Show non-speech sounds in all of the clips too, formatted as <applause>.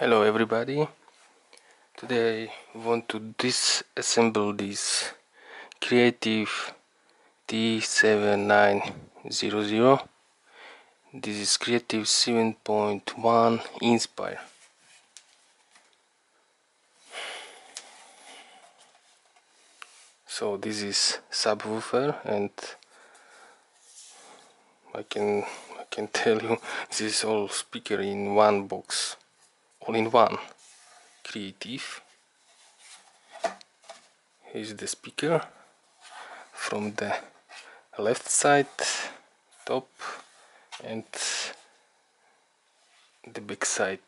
Hello everybody. Today I want to disassemble this creative T7900 this is creative 7.1 inspire. So this is subwoofer and I can I can <laughs> tell you this is all speaker in one box all-in-one creative. Here's the speaker. From the left side top and the back side.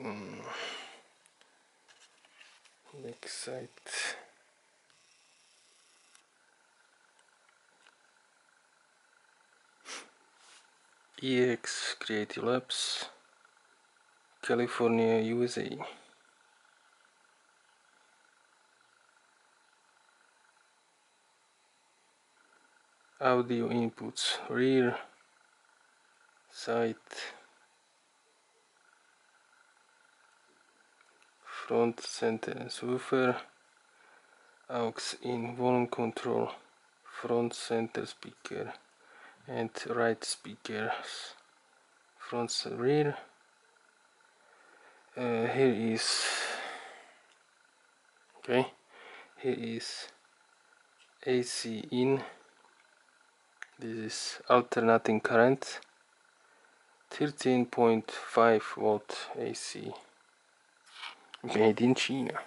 Mm. back side EX Creative Labs, California, USA. Audio inputs, rear, side, front center woofer, aux in volume control, front center speaker and right speakers. Front rear. Uh, here is okay. Here is AC in. This is alternating current. 13.5 volt AC made in China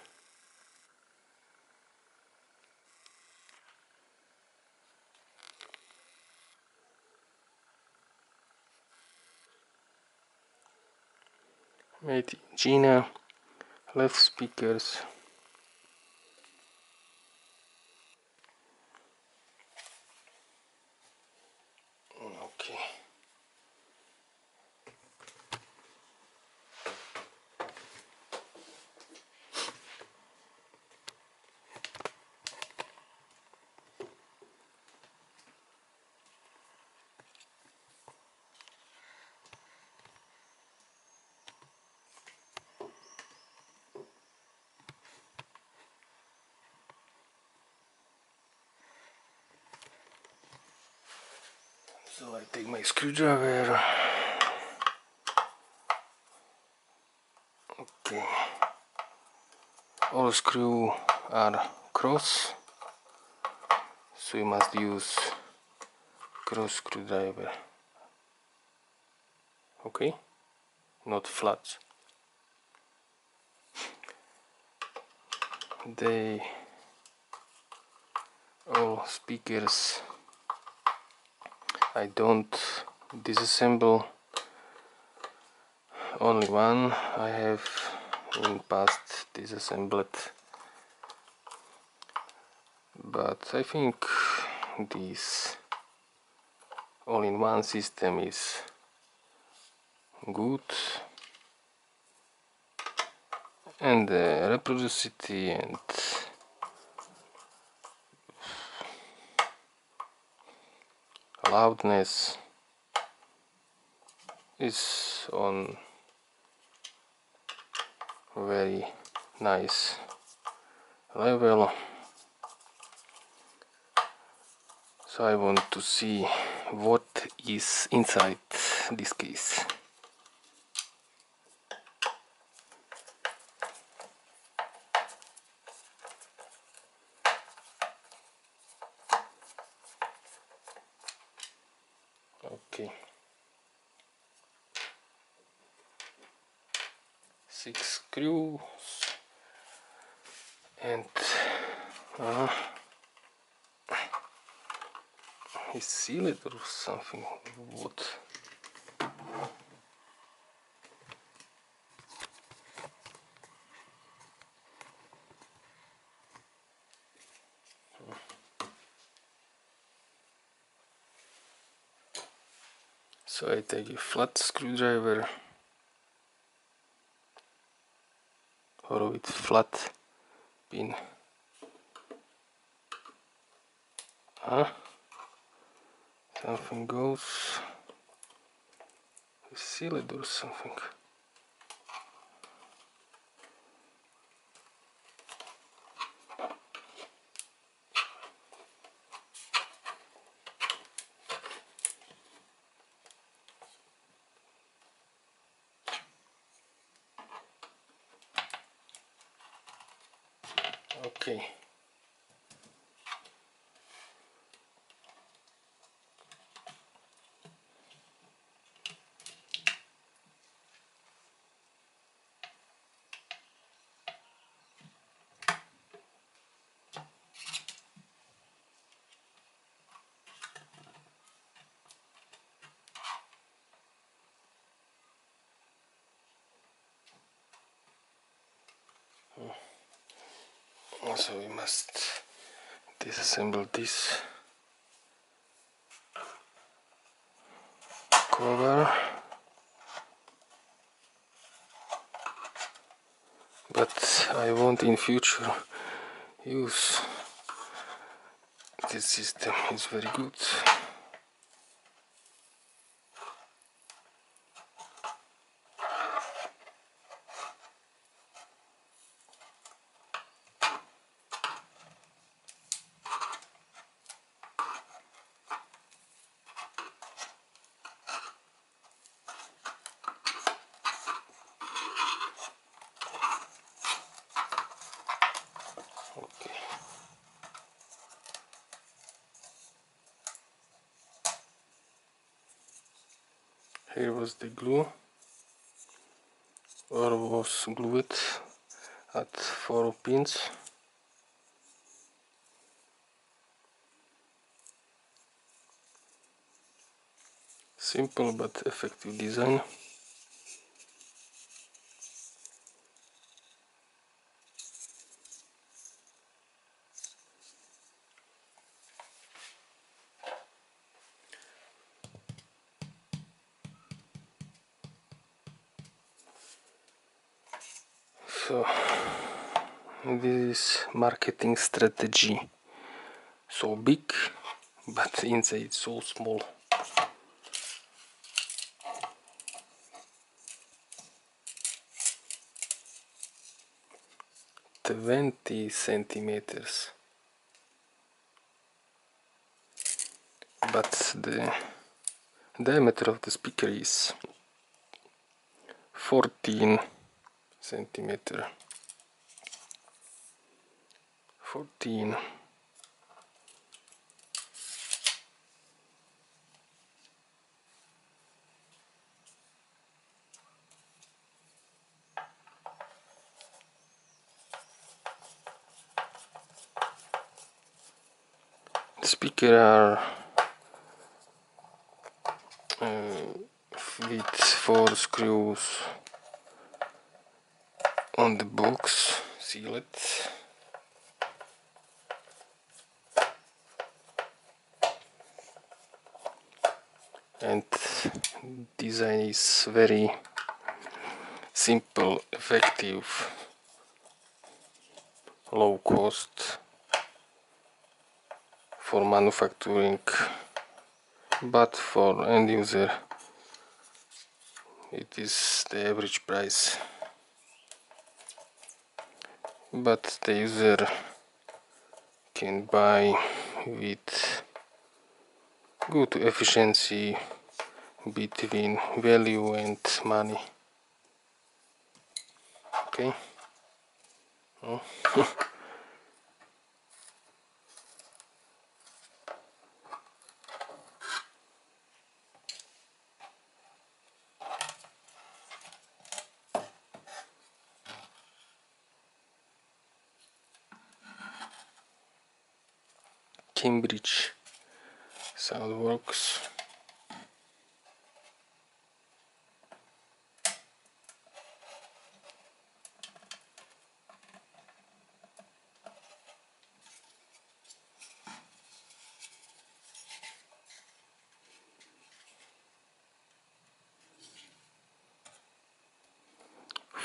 in China left speakers So I take my screwdriver. Okay. All screws are cross. So you must use cross screwdriver. Okay? Not flat. They all speakers I don't disassemble only one I have in past disassembled but I think this all-in-one system is good. And the reproducibility and loudness is on very nice level. So I want to see what is inside this case okay six screws and uh, is sealed or something what? So I take a flat screwdriver or with flat pin. Huh? Something goes. sealed or something. Okay. Also we must disassemble this cover. But I want in future use this system. It's very good here was the glue. Or was glued at four pins. Simple but effective design so this is marketing strategy. So big but <laughs> inside so small. Twenty centimeters, but the diameter of the speaker is fourteen centimeter. Fourteen. The speaker are uh, with four screws on the box seal it and design is very simple effective low cost for manufacturing but for end user it is the average price. But the user can buy with good efficiency between value and money okay oh. <laughs> Cambridge Soundworks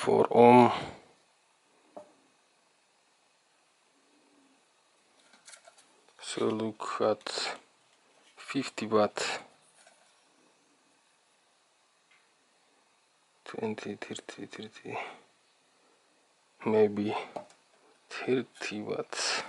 for ohm so look at 50 watt 20 30 30 maybe 30 watts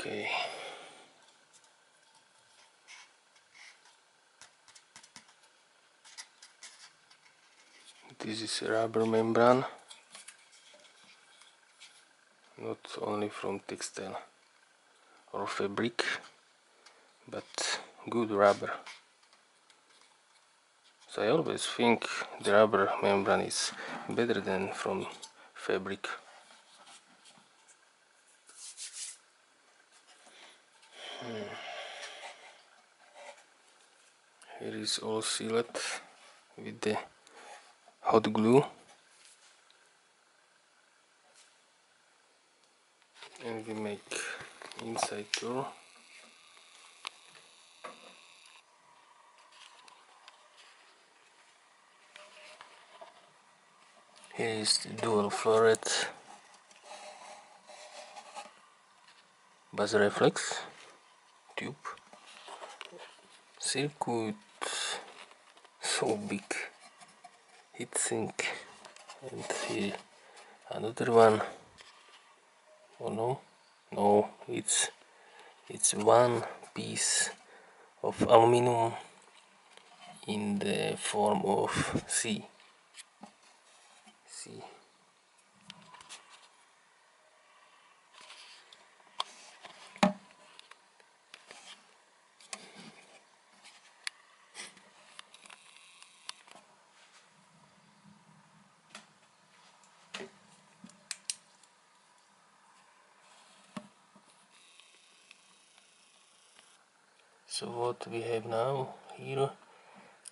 okay. This is a rubber membrane. Not only from textile or fabric but good rubber. So I always think the rubber membrane is better than from fabric hmm. here is all sealed with the hot glue. And we make inside door here is the dual floret bus reflex tube circuit so big heatsink and here another one. Oh no. No it's it's one piece of aluminum in the form of C. C so what we have now here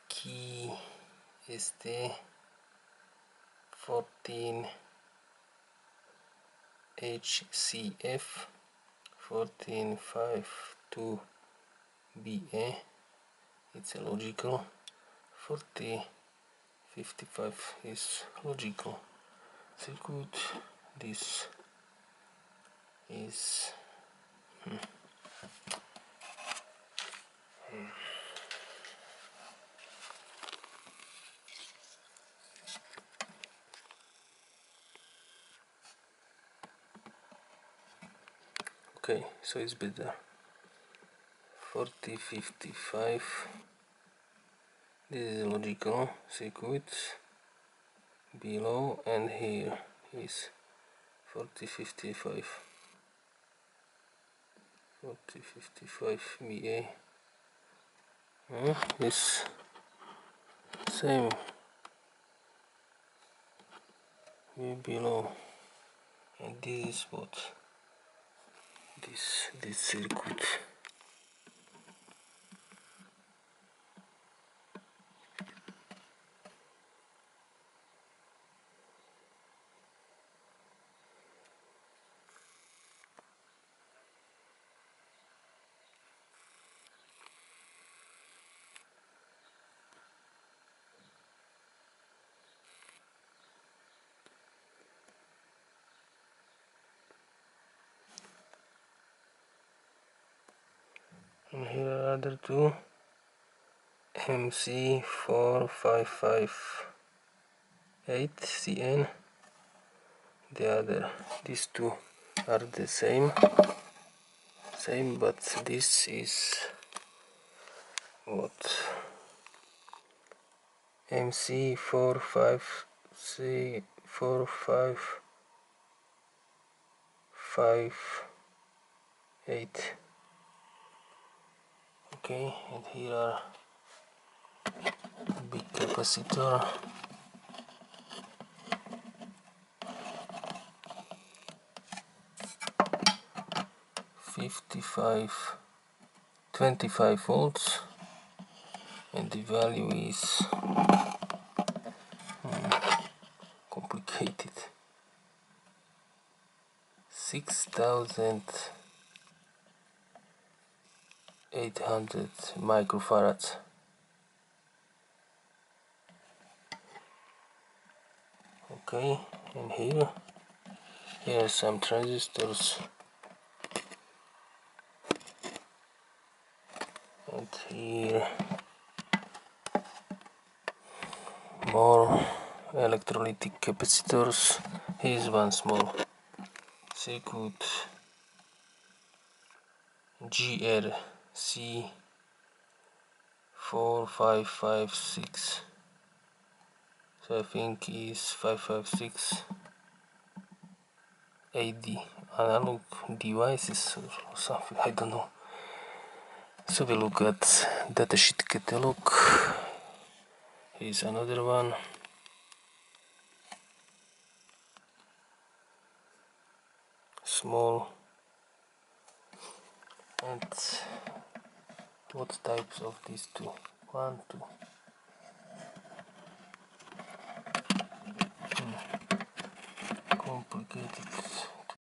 key is the 14 HCF 1452 BA it's a logical. 4055 is logical. Circuit this is hmm. Okay so it's better 40 55 this is logical circuit below and here is 40 55 40 55 VA uh, is same. Way below. And this is what this this circuit and here are other two. MC4558CN the other these two are the same. Same but this is what? MC45C4558 okay and here are big capacitor Fifty-five, twenty-five volts. And the value is hmm, complicated 6800 microfarads okay and here here are some transistors. And here more electrolytic capacitors. Here's one small circuit GRC 4556 so I think is 556 AD analog devices or something I don't know. So we look at datasheet catalog. Here's another one. Small. And what types of these two? One, two. Hmm. Complicated.